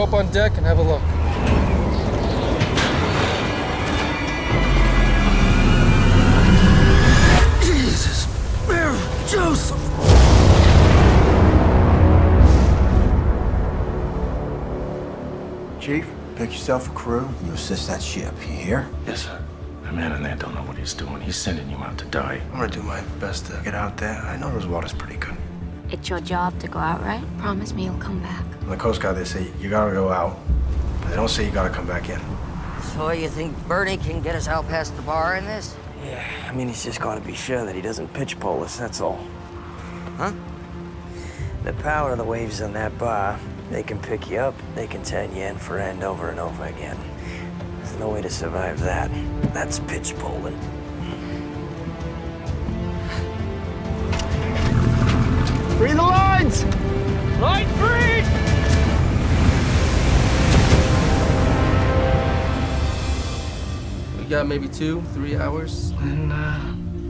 you to go up on deck and have a look. Jesus, Mary, Joseph. Chief, pick yourself a crew. You assist that ship. You hear? Yes, sir. The man in there don't know what he's doing. He's sending you out to die. I'm gonna do my best to get out there. I know those waters pretty good. It's your job to go out, right? Promise me you'll come back. On the Coast Guard, they say you gotta go out. But they don't say you gotta come back in. So you think Bernie can get us out past the bar in this? Yeah, I mean, he's just got to be sure that he doesn't pitch pole us, that's all. Huh? The power of the waves on that bar, they can pick you up, they can turn you end for end over and over again. There's no way to survive that. That's pitch poling. We got maybe two, three hours. And, uh,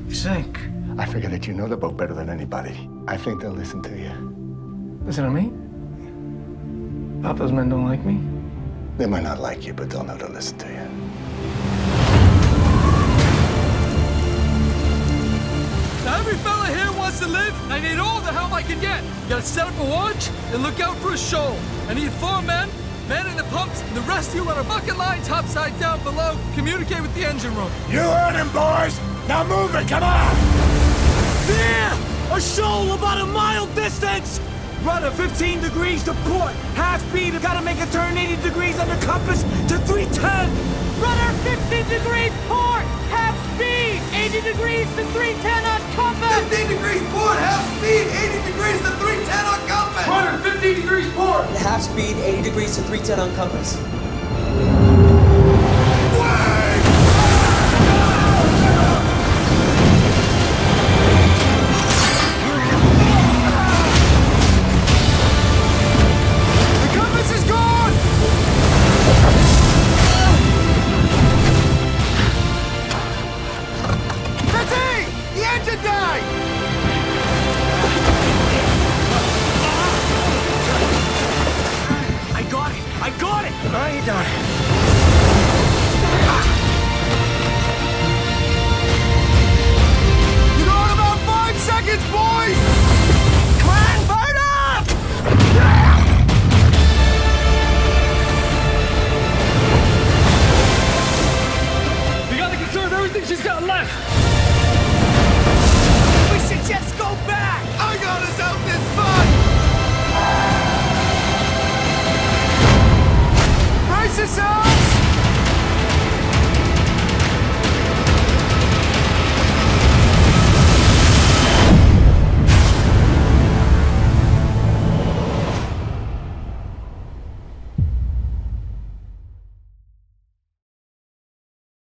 you sink. I figure that you know the boat better than anybody. I think they'll listen to you. Listen to me. Thought those men don't like me. They might not like you, but they'll know to listen to you. Now every fella here wants to live. I need all the help I can get. Gotta set up a watch and look out for a shoal. I need four men, manning the pumps, and the rest of you on a bucket line topside down below. Communicate with the engine room. You heard him, boys! Now move it, come on! There! A shoal about a mile distance! Rudder 15 degrees to port. Half speed, gotta make a turn 80 degrees under compass to 310. Rudder 15 degrees port. Half speed, 80 degrees to 310 on compass. 15 degrees port, half speed, 80 degrees to 310 on compass. Rudder 15 degrees port. Half speed, 80 degrees to 310 on compass. She's got left! We should just go back! I got us out this fight! Brace yourself!